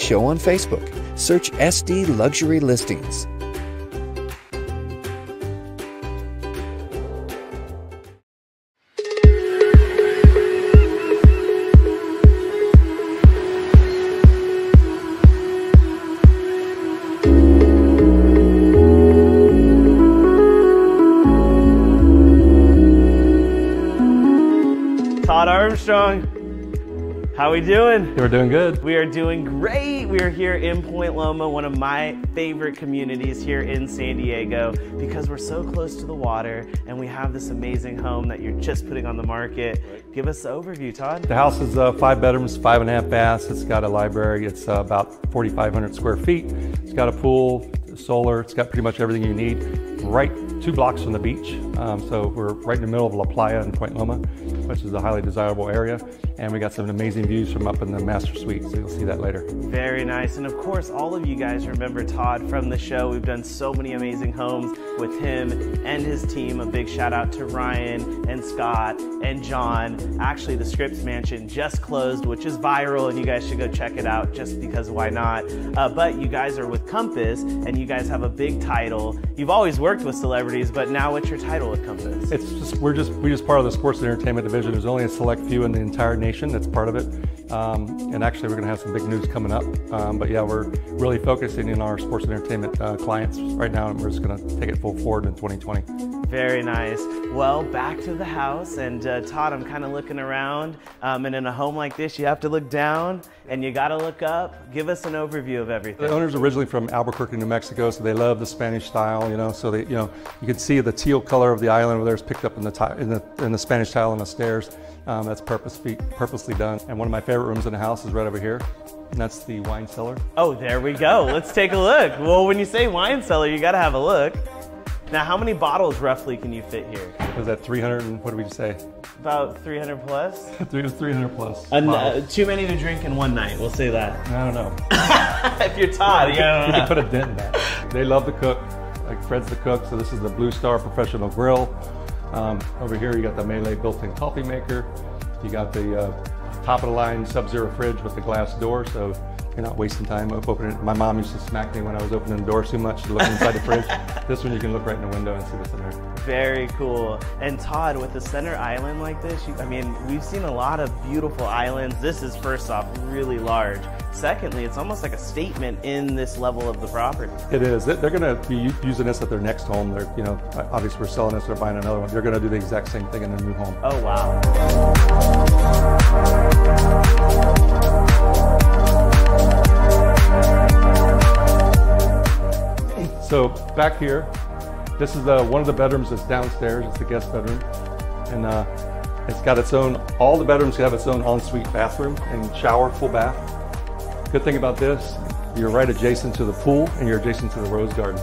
Show on Facebook. Search SD Luxury Listings. Todd Armstrong. How we doing? We're doing good. We are doing great. We are here in Point Loma, one of my favorite communities here in San Diego because we're so close to the water and we have this amazing home that you're just putting on the market. Give us the overview, Todd. The house is uh, five bedrooms, five and a half baths. It's got a library. It's uh, about 4,500 square feet. It's got a pool, solar. It's got pretty much everything you need. Right two blocks from the beach. Um, so we're right in the middle of La Playa in Point Loma, which is a highly desirable area. And we got some amazing views from up in the master suite. So you'll see that later. Very nice. And of course, all of you guys remember Todd from the show. We've done so many amazing homes with him and his team. A big shout out to Ryan and Scott and John. Actually, the Scripps Mansion just closed, which is viral, and you guys should go check it out just because why not? Uh, but you guys are with Compass, and you guys have a big title. You've always worked with celebrities, but now what's your title with Compass? It's just we're just we just part of the sports and entertainment division. There's only a select few in the entire nation that's part of it. Um, and actually, we're going to have some big news coming up. Um, but yeah, we're really focusing in our sports and entertainment uh, clients right now, and we're just going to take it full forward in 2020. Very nice. Well, back to the house, and uh, Todd, I'm kind of looking around, um, and in a home like this, you have to look down and you got to look up. Give us an overview of everything. The owner's originally from Albuquerque, New Mexico, so they love the Spanish style, you know. So they, you know, you can see the teal color of the island over there is picked up in the in the in the Spanish tile on the stairs. Um, that's purposely purposely done. And one of my favorite rooms in the house is right over here. And that's the wine cellar. Oh, there we go. Let's take a look. Well, when you say wine cellar, you got to have a look. Now, how many bottles roughly can you fit here? Was that 300 and what did we say? About 300 plus? 300 plus. uh, too many to drink in one night, we'll say that. I don't know. if you're Todd, you, you can put a dent in that. They love to cook. Like Fred's the cook, so this is the Blue Star Professional Grill. Um, over here you got the Miele built-in coffee maker. You got the uh, top of the line Sub-Zero fridge with the glass door, so you're not wasting time opening it. My mom used to smack me when I was opening the door too much to look inside the fridge. This one you can look right in the window and see what's in there. Very cool. And Todd, with the center island like this, you, I mean, we've seen a lot of beautiful islands. This is first off really large. Secondly, it's almost like a statement in this level of the property. It is. They're going to be using this at their next home. They're, you know, obviously we're selling this. They're buying another one. They're going to do the exact same thing in their new home. Oh wow. So back here, this is the, one of the bedrooms that's downstairs. It's the guest bedroom. And uh, it's got its own, all the bedrooms have its own ensuite bathroom and shower, full bath. Good thing about this, you're right adjacent to the pool and you're adjacent to the rose garden.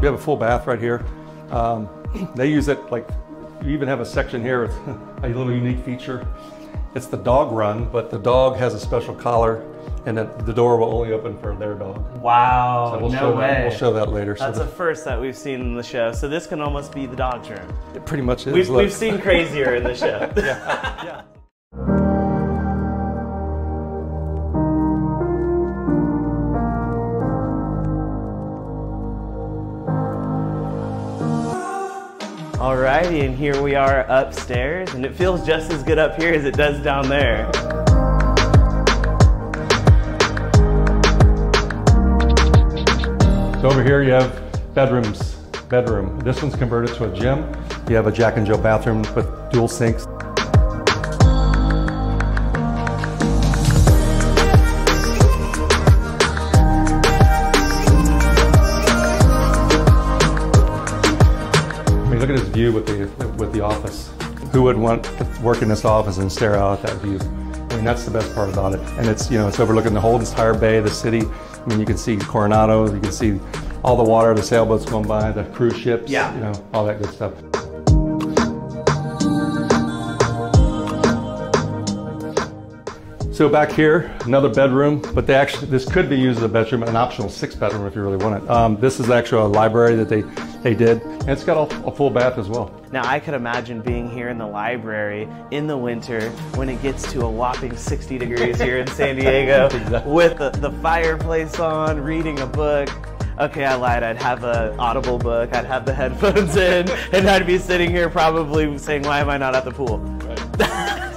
We have a full bath right here. Um, they use it like, you even have a section here with a little unique feature. It's the dog run, but the dog has a special collar and the door will only open for their dog. Wow, so we'll no show way. That, we'll show that later. That's so a first that we've seen in the show. So this can almost be the dog's room. It pretty much is. We've, we've seen crazier in the show. yeah. yeah. Alrighty, and here we are upstairs, and it feels just as good up here as it does down there. So over here you have bedrooms. Bedroom. This one's converted to a gym. You have a Jack and Jill bathroom with dual sinks. Look at this view with the with the office. Who would want to work in this office and stare out at that view? I mean, that's the best part about it. And it's you know it's overlooking the whole entire bay, the city. I mean, you can see Coronado, you can see all the water, the sailboats going by, the cruise ships, Yeah. you know, all that good stuff. So back here, another bedroom, but they actually, this could be used as a bedroom, an optional six bedroom if you really want it. Um, this is actually a library that they They did. And it's got a, a, full bath as well. Now, I could imagine being here in the library in the winter when it gets to a whopping 60 degrees here in San Diego exactly. with the, the fireplace on, reading a book. Okay, I lied. I'd have an Audible book, I'd have the headphones in, and I'd be sitting here probably saying, Why am I not at the pool? Right.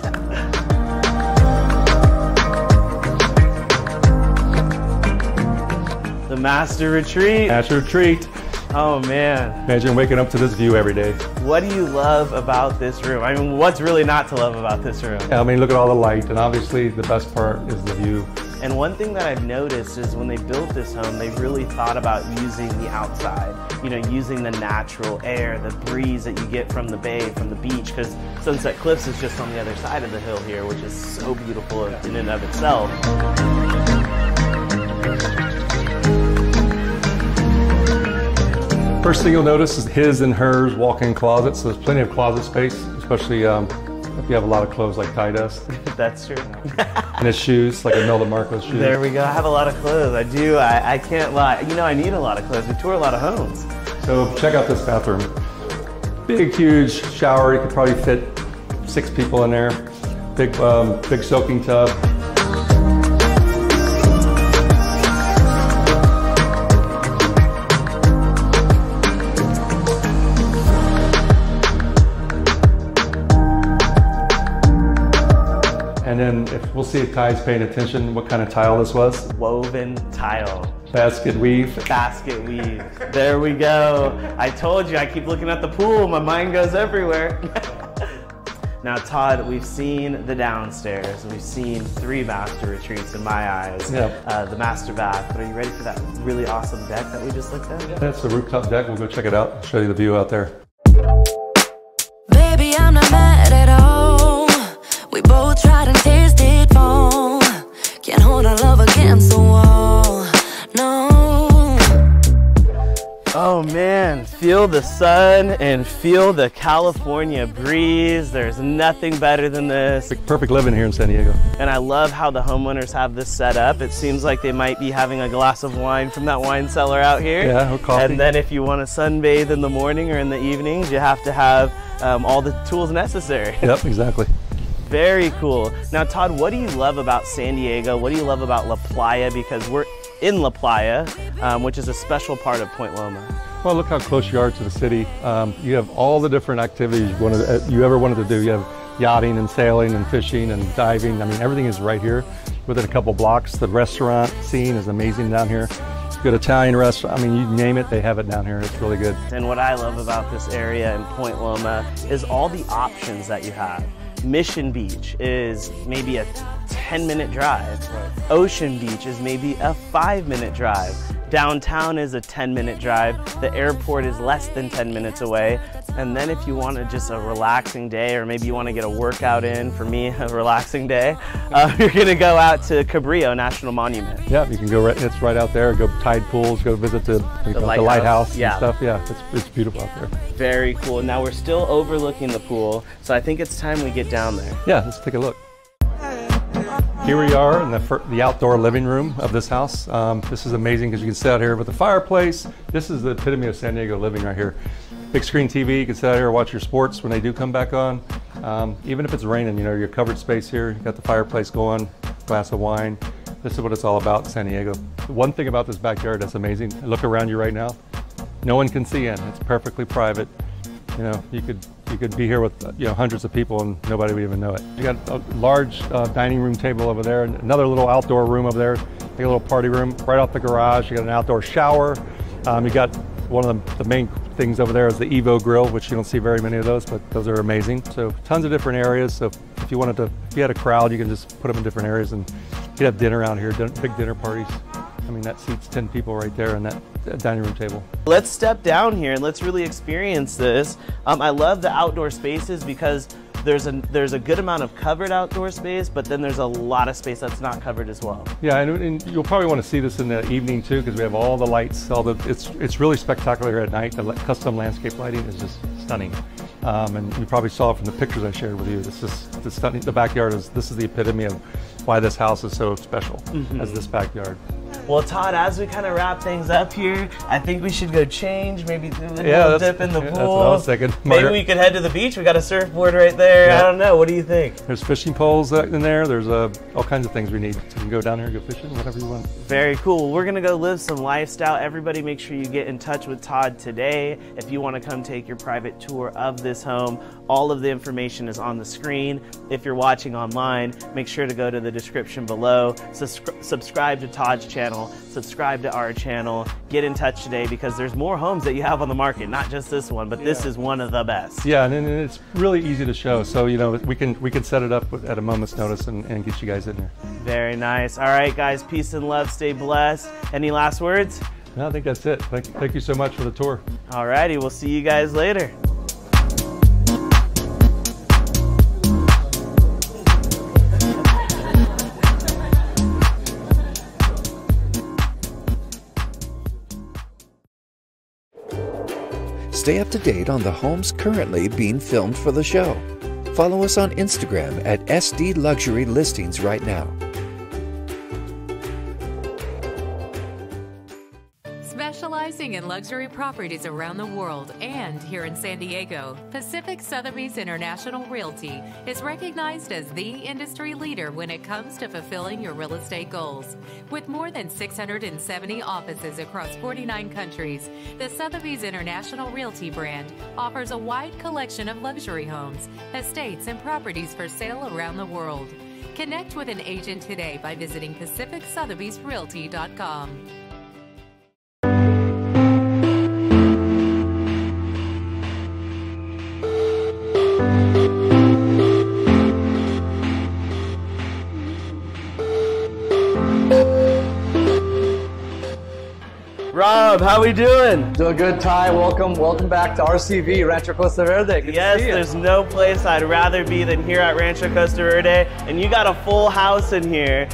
The Master Retreat. Master Retreat. Oh man. Imagine waking up to this view every day. What do you love about this room? I mean, what's really not to love about this room? Yeah, I mean, look at all the light, and obviously the best part is the view. And one thing that I've noticed is when they built this home, they really thought about using the outside, you know, using the natural air, the breeze that you get from the bay, from the beach, because Sunset Cliffs is just on the other side of the hill here, which is so beautiful in and of itself. First thing you'll notice is his and hers walk-in closet, so there's plenty of closet space, especially um, if you have a lot of clothes like Ty does. That's true. and his shoes, like a Imelda Marcos shoes. There we go. I have a lot of clothes. I do. I, I can't lie. You know, I need a lot of clothes. We tour a lot of homes. So check out this bathroom. Big, huge shower. You could probably fit six people in there. Big, um, big soaking tub. And then if we'll see if Ty's paying attention, what kind of tile this was. Woven tile. Basket weave. Basket weave. There we go. I told you, I keep looking at the pool. My mind goes everywhere. now, Todd, we've seen the downstairs. We've seen three master retreats in my eyes. Yep. Uh, the master bath. But are you ready for that really awesome deck that we just looked at? That's the rooftop deck. We'll go check it out. Show you the view out there. Oh man, feel the sun and feel the California breeze. There's nothing better than this. Perfect living here in San Diego. And I love how the homeowners have this set up. It seems like they might be having a glass of wine from that wine cellar out here. Yeah, or coffee. And then if you want to sunbathe in the morning or in the evenings, you have to have um, all the tools necessary. Yep, exactly. Very cool. Now, Todd, what do you love about San Diego? What do you love about La Playa? Because we're in La Playa, um, which is a special part of Point Loma. Well, look how close you are to the city. Um, you have all the different activities you, wanted, uh, you ever wanted to do. You have yachting and sailing and fishing and diving. I mean, everything is right here within a couple blocks. The restaurant scene is amazing down here. Good Italian restaurant. I mean, you name it, they have it down here. It's really good. And what I love about this area in Point Loma is all the options that you have. Mission Beach is maybe a 10 minute drive. Right. Ocean Beach is maybe a five minute drive. Downtown is a 10 minute drive. The airport is less than 10 minutes away. And then if you want just a relaxing day, or maybe you want to get a workout in, for me, a relaxing day, uh, you're going to go out to Cabrillo National Monument. Yeah, you can go right, it's right out there. Go tide pools, go visit the, the, lighthouse, the lighthouse yeah. and stuff. Yeah, it's, it's beautiful out there. Very cool. Now we're still overlooking the pool, so I think it's time we get down there. Yeah, let's take a look. Here we are in the, the outdoor living room of this house. Um, this is amazing because you can sit out here with a fireplace. This is the epitome of San Diego living right here. Big screen TV, you can sit out here and watch your sports when they do come back on. Um, even if it's raining, you know, your covered space here, you got the fireplace going, glass of wine. This is what it's all about San Diego. one thing about this backyard that's amazing, look around you right now, no one can see in. It's perfectly private. You know, you could you could be here with you know hundreds of people and nobody would even know it. You got a large uh, dining room table over there, and another little outdoor room over there, like a little party room right off the garage. You got an outdoor shower. Um, you got one of the, the, main things over there is the Evo grill, which you don't see very many of those, but those are amazing. So tons of different areas. So if you wanted to, if you had a crowd, you can just put them in different areas and you'd have dinner around here, big dinner parties. I mean, that seats 10 people right there on that, dining room table. Let's step down here and let's really experience this. Um, I love the outdoor spaces because there's a there's a good amount of covered outdoor space, but then there's a lot of space that's not covered as well. Yeah, and, and you'll probably want to see this in the evening too, because we have all the lights. All the it's it's really spectacular at night. The custom landscape lighting is just stunning. Um, and you probably saw from the pictures I shared with you. This is the stunning. The backyard is this is the epitome of why this house is so special mm -hmm. as this backyard. Well, Todd, as we kind of wrap things up here, I think we should go change, maybe do a Yeah, little dip in the yeah, pool. that's what I was thinking. Maybe we could head to the beach. We got a surfboard right there. I don't know. What do you think? There's fishing poles in there. There's uh, all kinds of things we need. So you can go down here and go fishing, whatever you want. Very cool. We're gonna go live some lifestyle. Everybody, make sure you get in touch with Todd today if you want to come take your private tour of this home. All of the information is on the screen. If you're watching online, make sure to go to the description below. Subscri- subscribe to Todd's channel. Subscribe to our channel. Get in touch today because there's more homes that you have on the market, not just this one, but this is one of the best. Yeah, and, and it's really easy to show. So you know we can we can set it up at a moment's notice and, and get you guys in there. Very nice. All right, guys. Peace and love. Stay blessed. Any last words? No, I think that's it. Thank, thank you so much for the tour. All righty, we'll see you guys later. Stay up to date on the homes currently being filmed for the show. Follow us on Instagram at SD Luxury Listings right now. Specializing in luxury properties around the world and here in San Diego, Pacific Sotheby's International Realty is recognized as the industry leader when it comes to fulfilling your real estate goals. With more than 670 offices across 49 countries, the Sotheby's International Realty brand offers a wide collection of luxury homes, estates, and properties for sale around the world. Connect with an agent today by visiting PacificSotheby'sRealty.com. Rob, how we doing? Doing good, Ty. Welcome, welcome back to RCV Rancho Costa Verde. Good Yes, there's no place I'd rather be than here at Rancho Costa Verde, and you got a full house in here.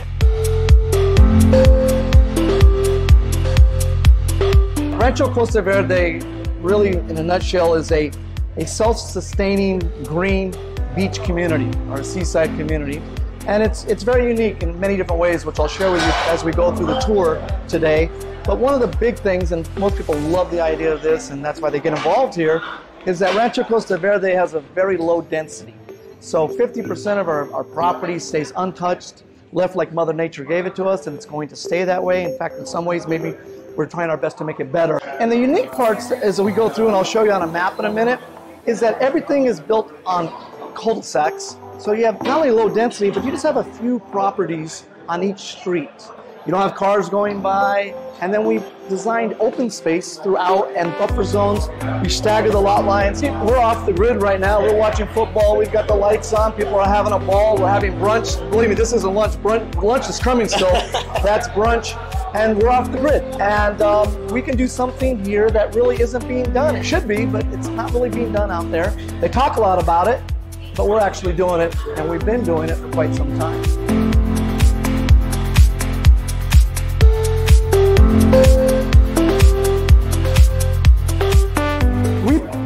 Rancho Costa Verde, really in a nutshell, is a, a self-sustaining green beach community or seaside community. And it's, it's very unique in many different ways, which I'll share with you as we go through the tour today. But one of the big things, and most people love the idea of this, and that's why they get involved here, is that Rancho Costa Verde has a very low density. So 50% of our, our property stays untouched, left like Mother Nature gave it to us, and it's going to stay that way. In fact, in some ways, maybe we're trying our best to make it better. And the unique parts, as we go through, and I'll show you on a map in a minute, is that everything is built on cul-de-sacs. So you have not only low density, but you just have a few properties on each street. You don't have cars going by, and then we've designed open space throughout and buffer zones. We stagger the lot lines. We're off the grid right now. We're watching football. We've got the lights on. People are having a ball. We're having brunch. Believe me, this isn't lunch. Brunch, lunch is coming still. That's brunch. And we're off the grid. And um, we can do something here that really isn't being done. It should be, but it's not really being done out there. They talk a lot about it, but we're actually doing it, and we've been doing it for quite some time.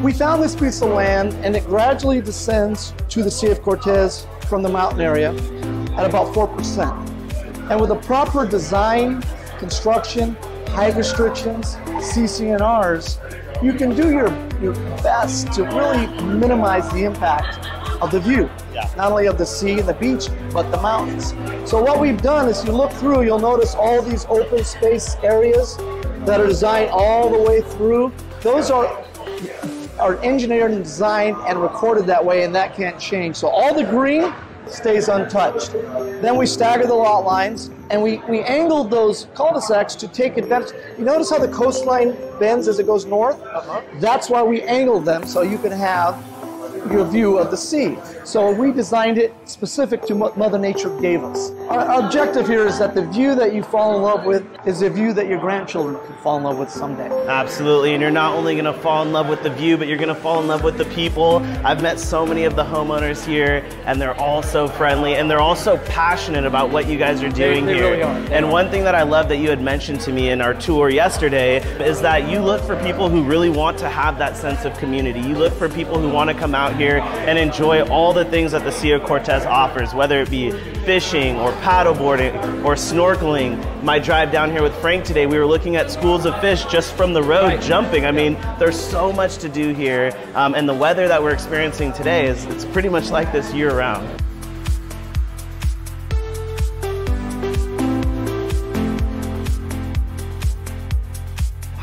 We, found this piece of land and it gradually descends to the Sea of Cortez from the mountain area at about 4%. And with a proper design, construction, height restrictions, CC&Rs, you can do your, your best to really minimize the impact of the view. Not only of the sea and the beach, but the mountains. So what we've done is you look through, you'll notice all these open space areas that are designed all the way through. Those are are engineered and designed and recorded that way, and that can't change. So all the green stays untouched. Then we stagger the lot lines, and we, we angled those cul-de-sacs to take advantage. You notice how the coastline bends as it goes north? Uh -huh. That's why we angled them, so you can have your view of the sea. So we designed it specific to what Mother Nature gave us. Our, objective here is that the view that you fall in love with is the view that your grandchildren can fall in love with someday. Absolutely, and you're not only going to fall in love with the view, but you're going to fall in love with the people. I've met so many of the homeowners here, and they're all so friendly, and they're all so passionate about what you guys are doing they here. really are. And one thing that I love that you had mentioned to me in our tour yesterday is that you look for people who really want to have that sense of community. You look for people who want to come out here and enjoy all the things that the Sea of Cortez offers, whether it be fishing or paddleboarding or snorkeling. My drive down here with Frank today, we were looking at schools of fish just from the road Right. jumping. I mean, there's so much to do here, um, and the weather that we're experiencing today is it's pretty much like this year round.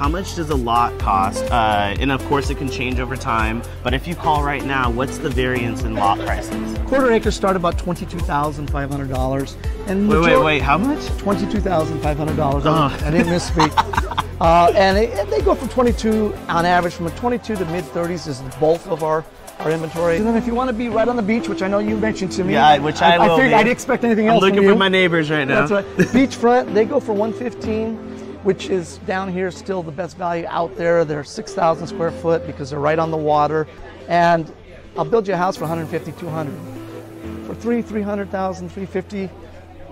How much does a lot cost? Uh, and of course, it can change over time. But if you call right now, what's the variance in lot prices? Quarter acres start about twenty-two thousand five hundred dollars. And Wait, wait, wait. How much? Twenty-two thousand five hundred dollars. Oh. I didn't misspeak. uh, and they, and they go from twenty-two on average, from a twenty-two to mid thirties is the bulk of our. Our inventory. And then, if you want to be right on the beach, which I know you mentioned to me, Yeah, which I, will. figured be. I didn't expect anything I'm else. looking from for my neighbors right now. That's right. Beachfront, they go for 115, which is down here still the best value out there. They're 6,000 square foot because they're right on the water. And I'll build you a house for 150, 200. For three, 300,000, 350,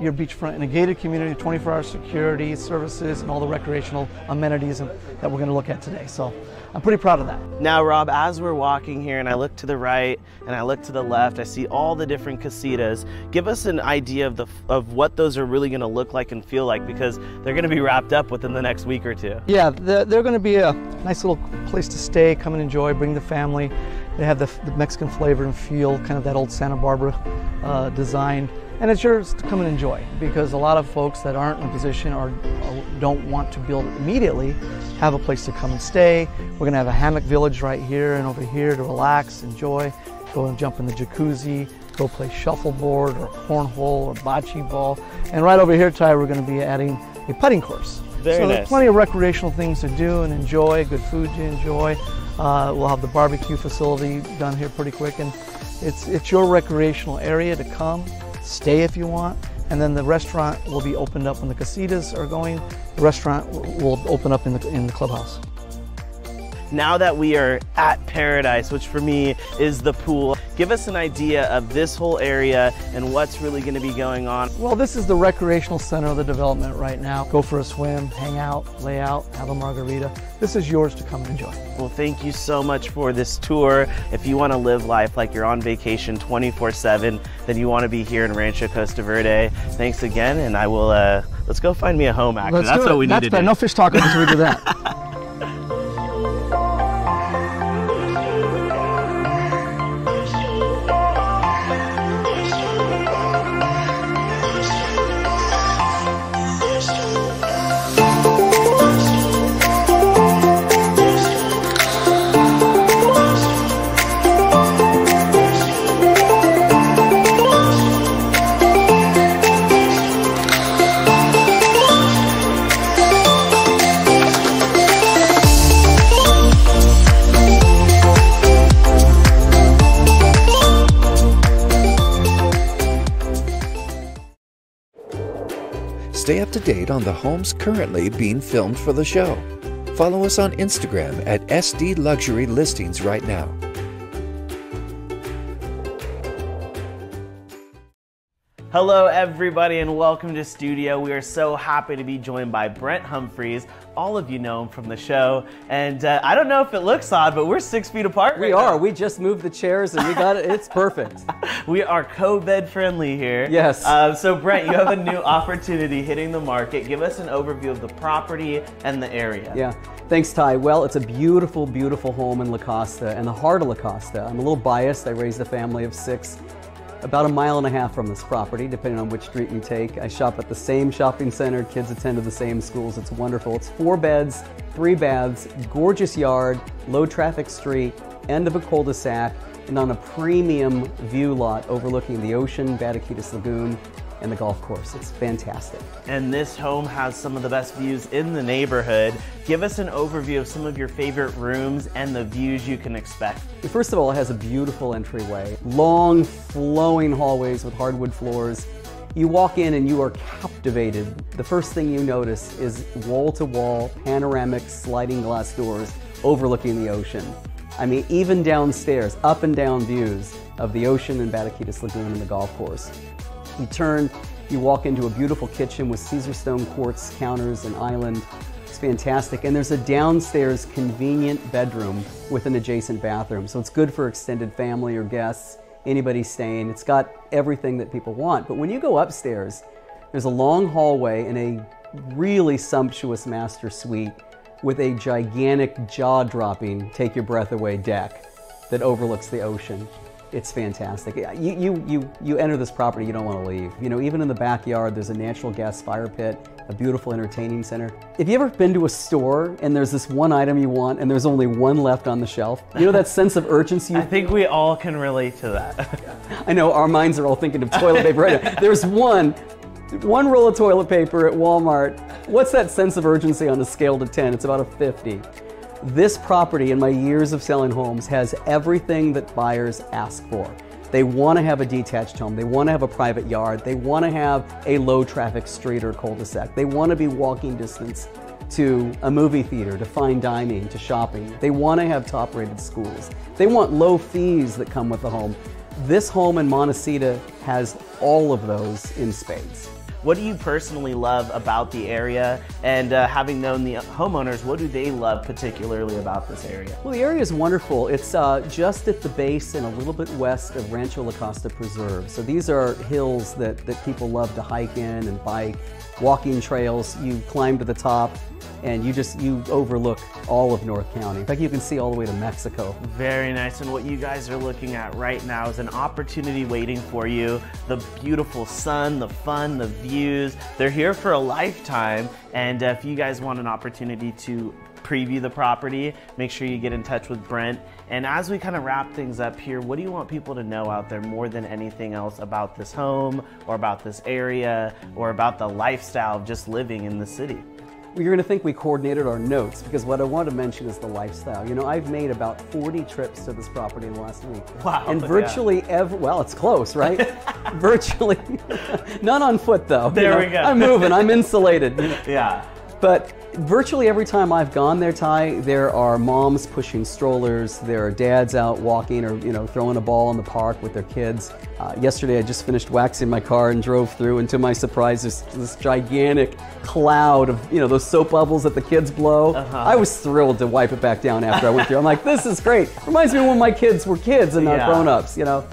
your beachfront in a gated community, 24-hour security services, and all the recreational amenities that we're going to look at today. So I'm pretty proud of that. Now, Rob, as we're walking here and I look to the right and I look to the left, I see all the different casitas. Give us an idea of the of what those are really going to look like and feel like because they're going to be wrapped up within the next week or two. Yeah, they're, they're going to be a nice little place to stay, come and enjoy, bring the family. They have the, the Mexican flavor and feel, kind of that old Santa Barbara uh, design. And it's yours to come and enjoy because a lot of folks that aren't in a position or, or don't want to build immediately have a place to come and stay. We're going to have a hammock village right here and over here to relax, enjoy, go and jump in the jacuzzi, go play shuffleboard or cornhole or bocce ball. And right over here, Ty, we're going to be adding a putting course. Very so nice. there's plenty of recreational things to do and enjoy, good food to enjoy. Uh, we'll have the barbecue facility done here pretty quick, and it's it's your recreational area to come, stay if you want, and then the restaurant will be opened up when the casitas are going. The restaurant will open up in the in the clubhouse. Now that we are at Paradise, which for me is the pool, give us an idea of this whole area and what's really going to be going on. Well, this is the recreational center of the development right now. Go for a swim, hang out, lay out, have a margarita. This is yours to come and enjoy. Well, thank you so much for this tour. If you want to live life like you're on vacation 24 7, then you want to be here in Rancho Costa Verde. Thanks again, and I will, uh, let's go find me a home, actually. Let's That's what it. we need That's to better. do. No fish talking until we do that. date on the homes currently being filmed for the show. Follow us on Instagram at SD Luxury Listings right now. Hello, everybody, and welcome to studio. We are so happy to be joined by Brent Humphreys. All of you know him from the show, and uh, I don't know if it looks odd, but we're six feet apart. We right are. now. We just moved the chairs and we got it. It's perfect. We are COVID friendly here. Yes. Uh, so Brent, you have a new opportunity hitting the market. Give us an overview of the property and the area. Yeah. Thanks, Ty. Well, it's a beautiful, beautiful home in La Costa and the heart of La Costa. I'm a little biased. I raised a family of six about a mile and a half from this property, depending on which street you take. I shop at the same shopping center. Kids attend to the same schools. It's wonderful. It's four beds, three baths, gorgeous yard, low traffic street, end of a cul-de-sac, and on a premium view lot overlooking the ocean, Batiquitos Lagoon, and the golf course. It's fantastic. And this home has some of the best views in the neighborhood. Give us an overview of some of your favorite rooms and the views you can expect. First of all, it has a beautiful entryway, long flowing hallways with hardwood floors. You walk in and you are captivated. The first thing you notice is wall to wall panoramic sliding glass doors overlooking the ocean. I mean, even downstairs, up and down views of the ocean and Batiquitos Lagoon and the golf course. You turn, you walk into a beautiful kitchen with Caesar stone quartz counters and island. It's fantastic. And there's a downstairs convenient bedroom with an adjacent bathroom. So it's good for extended family or guests, anybody staying. It's got everything that people want. But when you go upstairs, There's a long hallway and a really sumptuous master suite with a gigantic jaw-dropping, take your breath away deck that overlooks the ocean. It's fantastic. You, you, you, you enter this property, you don't want to leave. You know, even in the backyard, there's a natural gas fire pit, a beautiful entertaining center. If you ever been to a store and there's this one item you want and there's only one left on the shelf, you know that sense of urgency? I think we all can relate to that. I know our minds are all thinking of toilet paper right now. There's one, one roll of toilet paper at Walmart. What's that sense of urgency on a scale to 10? It's about a 50. This property in my years of selling homes has everything that buyers ask for. They want to have a detached home. They want to have a private yard. They want to have a low traffic street or cul-de-sac. They want to be walking distance to a movie theater, to fine dining, to shopping. They want to have top rated schools. They want low fees that come with the home. This home in Montecito has all of those in spades. What do you personally love about the area? And uh, having known the homeowners, what do they love particularly about this area? Well, the area is wonderful. It's uh, just at the base and a little bit west of Rancho La Costa Preserve. So these are hills that, that people love to hike in and bike, walking trails. You climb to the top and you just you overlook all of North County. In fact, you can see all the way to Mexico. Very nice. And what you guys are looking at right now is an opportunity waiting for you. The beautiful sun, the fun, the They're here for a lifetime. And if you guys want an opportunity to preview the property, make sure you get in touch with Brent. And as we kind of wrap things up here, what do you want people to know out there more than anything else about this home or about this area or about the lifestyle of just living in the city? You're going to think we coordinated our notes because what I want to mention is the lifestyle. You know, I've made about 40 trips to this property in the last week. Wow. And virtually yeah. every, well, it's close, right? virtually, none on foot though. There you know, we go. I'm moving, I'm insulated. yeah. But virtually every time I've gone there, Ty, there are moms pushing strollers, there are dads out walking or you know throwing a ball in the park with their kids. Uh, yesterday, I just finished waxing my car and drove through, and to my surprise, there's this gigantic cloud of you know those soap bubbles that the kids blow. Uh-huh. I was thrilled to wipe it back down after I went through. I'm like, this is great. Reminds me of when my kids were kids and not Yeah. grown-ups. You know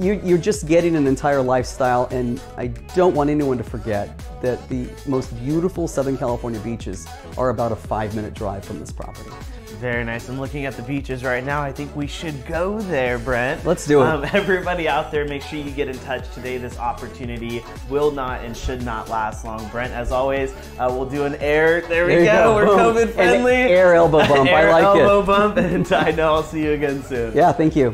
you, you're just getting an entire lifestyle, and I don't want anyone to forget that the most beautiful Southern California beaches are about a five minute drive from this property. Very nice. I'm looking at the beaches right now. I think we should go there, Brent. Let's do it. Um, everybody out there, make sure you get in touch today. This opportunity will not and should not last long. Brent, as always, uh, we'll do an air. There we There go. go. We're. COVID An friendly. air elbow bump. I Air like it. elbow bump. And I know I'll see you again soon. Yeah, thank you.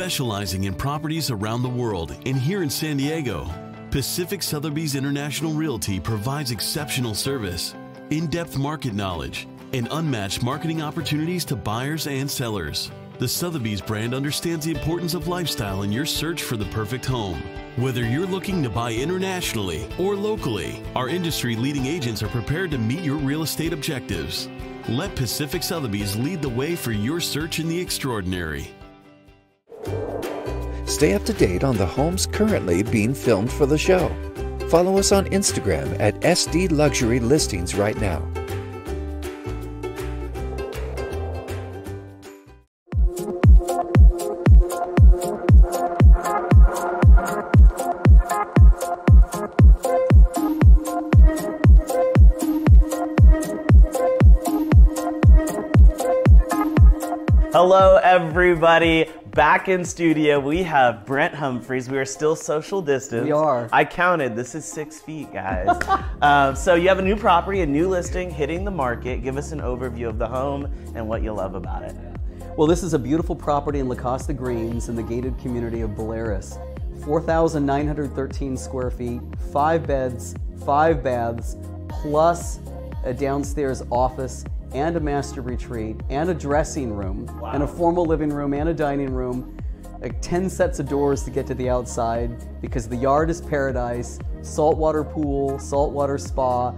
Specializing in properties around the world and here in San Diego, Pacific Sotheby's International Realty provides exceptional service, in depth market knowledge, and unmatched marketing opportunities to buyers and sellers. The Sotheby's brand understands the importance of lifestyle in your search for the perfect home. Whether you're looking to buy internationally or locally, our industry leading agents are prepared to meet your real estate objectives. Let Pacific Sotheby's lead the way for your search in the extraordinary. Stay up to date on the homes currently being filmed for the show. Follow us on Instagram at SD Luxury Listings right now. Hello, everybody. Back in studio, we have Brent Humphreys. We are still social distance. We are. I counted. This is six feet, guys. um, so you have a new property, a new listing hitting the market. Give us an overview of the home and what you love about it. Well, this is a beautiful property in La Costa Greens in the gated community of Balearis. 4,913 square feet, five beds, five baths, plus a downstairs office and a master retreat and a dressing room and a formal living room and a dining room. Like 10 sets of doors to get to the outside because the yard is paradise, saltwater pool, saltwater spa,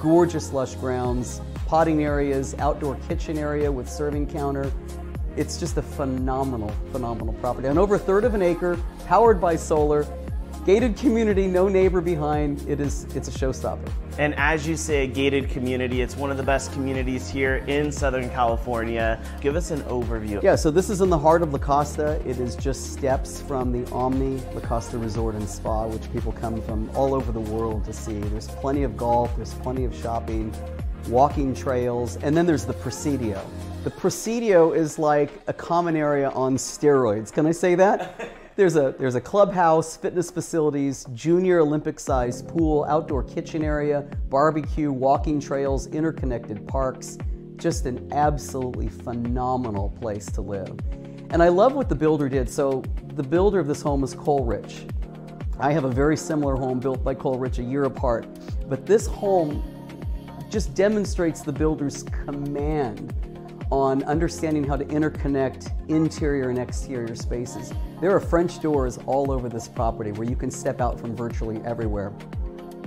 gorgeous lush grounds, potting areas, outdoor kitchen area with serving counter. It's just a phenomenal, phenomenal property. On over a third of an acre, powered by solar, gated community, no neighbor behind. It is it's a showstopper. And as you say, a gated community, it's one of the best communities here in Southern California. Give us an overview. Yeah, so this is in the heart of La Costa. It is just steps from the Omni La Costa Resort and Spa, which people come from all over the world to see. There's plenty of golf, there's plenty of shopping, walking trails, and then there's the Presidio. The Presidio is like a common area on steroids. Can I say that? There's a, there's a clubhouse, fitness facilities, junior Olympic sized pool, outdoor kitchen area, barbecue, walking trails, interconnected parks. Just an absolutely phenomenal place to live. And I love what the builder did. So, the builder of this home is Coleridge. I have a very similar home built by Coleridge a year apart, but this home just demonstrates the builder's command on understanding how to interconnect interior and exterior spaces. There are French doors all over this property where you can step out from virtually everywhere.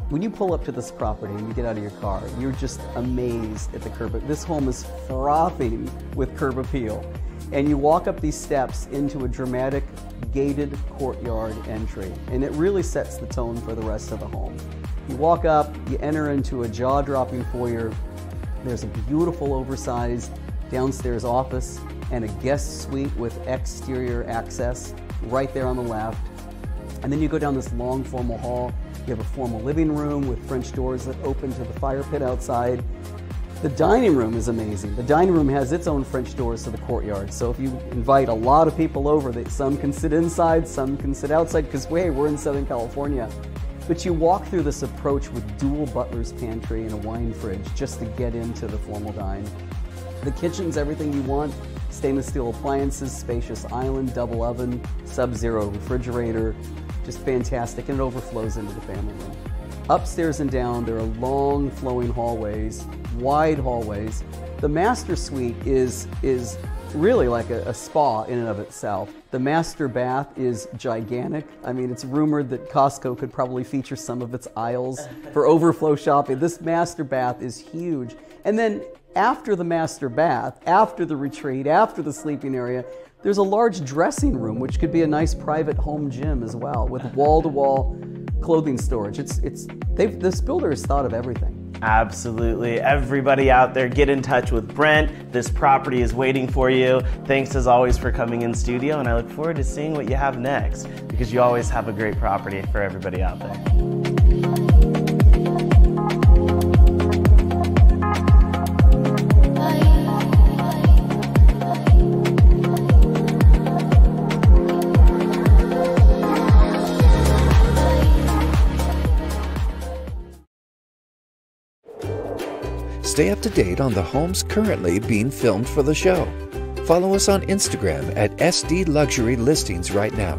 When you pull up to this property and you get out of your car, you're just amazed at the curb. This home is frothing with curb appeal. And you walk up these steps into a dramatic gated courtyard entry, and it really sets the tone for the rest of the home. You walk up, you enter into a jaw dropping foyer. There's a beautiful, oversized downstairs office, and a guest suite with exterior access right there on the left. And then you go down this long formal hall. You have a formal living room with French doors that open to the fire pit outside. The dining room is amazing. The dining room has its own French doors to the courtyard. So if you invite a lot of people over, that some can sit inside, some can sit outside, because hey, we're in Southern California. But you walk through this approach with dual butler's pantry and a wine fridge just to get into the formal dine. The kitchen's everything you want. Stainless steel appliances, spacious island, double oven, sub-zero refrigerator, just fantastic, and it overflows into the family room. Upstairs and down, there are long flowing hallways, wide hallways. The master suite is, is really like a, a, spa in and of itself. The master bath is gigantic. I mean, it's rumored that Costco could probably feature some of its aisles for overflow shopping. This master bath is huge. And then after the master bath, after the retreat, after the sleeping area, there's a large dressing room, which could be a nice private home gym as well, with wall-to-wall clothing storage. It's it's they've this builder has thought of everything. Absolutely. Everybody out there, get in touch with Brent. This property is waiting for you. Thanks as always for coming in studio, and I look forward to seeing what you have next because you always have a great property for everybody out there. Stay up to date on the homes currently being filmed for the show. Follow us on Instagram at SD Luxury Listings right now.